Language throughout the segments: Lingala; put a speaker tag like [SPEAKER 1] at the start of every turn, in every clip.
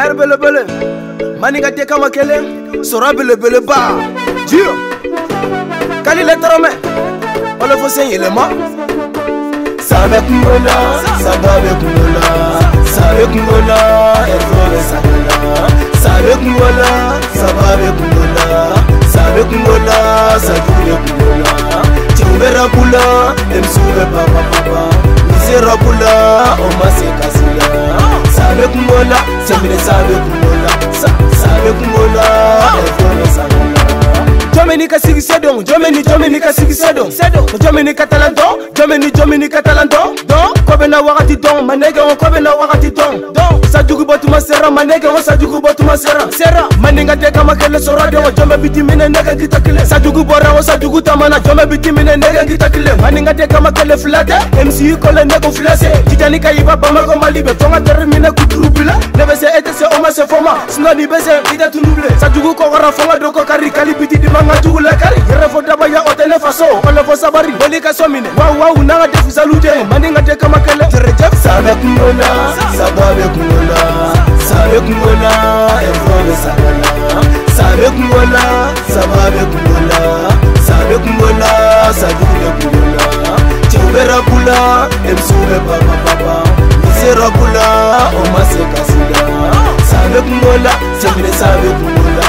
[SPEAKER 1] ɛri belebele maninga tɛ kama kelen sɔrɔ belebeleba jiyo kali lɛ tɔrɔmɛ ɔlɔfɔsen yɛlɛma sa bɛ kungo la saba bɛ kungo la sa bɛ kungo la ɛfɔ bɛ saga la sa bɛ kungo e la saba bɛ kungo la sa bɛ kungo la saju bɛ kungo la cɛw bɛ rabu la denmisɛnw bɛ babababa misɛ rabu la o ma se kasi la sabe kumola sembele sabe kumola sabe kumola efone sabe Jomini ka sigi sedon, Jomini Jomini ka sigi sedon, Jomini ka talanton, Jomini talanton, don. ko bena wagati dɔn manege o ko bena wagati dɔn dɔn sajugubo tuma masera. manege o sajugubo tuma sera sera maninga te kama kele sɔrɔ de o jɔn biti minɛ nege kita kile sajugu bɔra o sajugu tamana jɔn bɛ biti minɛ nege kita kile Manenga te kama kele fila tɛ mci kɔlɛ ne ko fila se tijani ka yiba termine mali bɛ fɔ n ka tɛri minɛ kuturu se e se o se fɔ ma ni bɛ se tunuble. tɛ tunu bile sajugu kɔkɔra fɔ n kari kali biti di manga n ka jugu la kari yɛrɛ fɔ dabaya o tɛ faso o sabari Bolika somine, sɔ minɛ wawu wawu n'an ka defu salu tɛ te kama sababe kumbola sabe kumbola sadule kumbola chewbera kula emsube papa papa misera kula omasekasila sabe kumbola semine sabe kumbola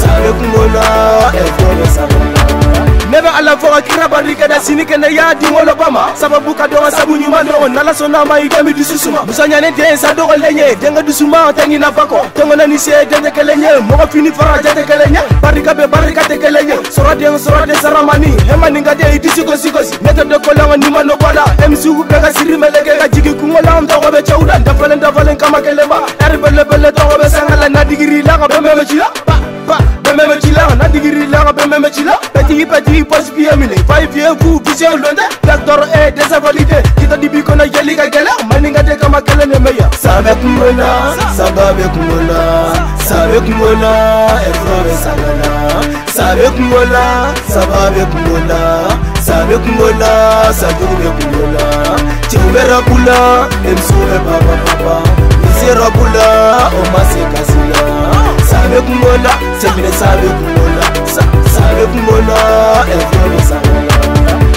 [SPEAKER 1] sabe kumbola efone sabe na foka kirabarike da sini kɛnɛ y'a di wolobama sababu ka dɔgɔ sabu ɲuman dɔgɔ n'ala sɔnna ma i dɛmi dusu suma musanyani den sa dɔgɔlen ye denkɛ dusuma tɛ ɲina fa kɔ tɔngɔnɛ ni se jate kelen ye mɔgɔ fini fara jate kelen ye barika bɛ barika tɛ kelen ye sɔrɔden sɔrɔden saramani hɛma nin ka den i disi gosi gosi ne tɛ dɔ kɔlɔngɔ ni ma nɔgɔ la emisiw bɛɛ ka siri meleke ka jigi kungo la an tɔgɔ bɛ cɛw la dafalen dafalen kama kelenba ɛri belebele tɔgɔ bɛ sanga la na digiri la ka bɛnbɛn bɛ ci la ba ba bɛnbɛn bɛ ci la na digiri la ka bɛnbɛn bɛ ci la bati bati poche pied mini fay bien ku vision londe docteur e désinvalidé kita dibi kono yeli ka gele maninga de kama kala ne meya sabe kumona sababe kumona sabe kumona e frore sabe kumona sababe kumona sabe kumona kumona papa papa nisera kula o masekasila sabe kumona sebine sabe kumona sambe kumona evyo lisangana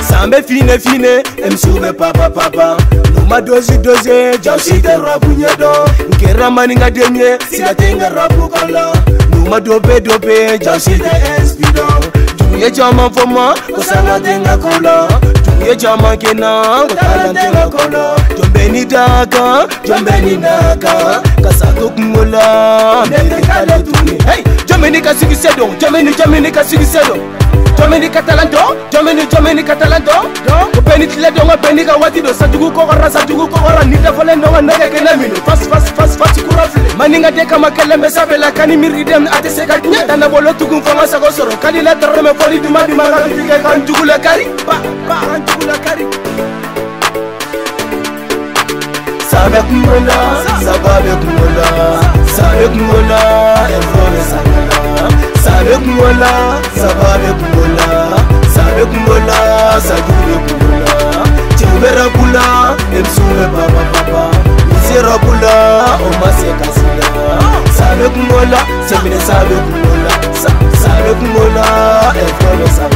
[SPEAKER 1] sambe fine fine emsube papa papa noma dozi doze jausite rabunyedo nkeramaninga demye sigatenga rabukala noma dope dope jausite espido tuye jaman foma kosangatenga kolo tuye jaman kena kotalantenga kolo jombeni daka jombeni naka kasatog mola jomenika sigisedo jomeni jomenika sigisedo jomenika talanto jomeni jomenika talanto o benitile donga benika wati do satugu kogora satugu kogora nitafole ndonga negekena mino fas fas fas fas kurafile maninga de kama keleme safela kani miridem ate se ka tiɲɛ tana bolo tugun fanga sago sɔrɔ kani la tɔrɔmɛ fɔli duma duma ka fikɛ kan jugu la kari ba ba kan jugu la kari sabɛ kungo la saba bɛ kun sagire kulula cengubera kula emsume baba baba misera kula omasekasila sabe kungola semine sabe kungola sabe kungola efolo sabe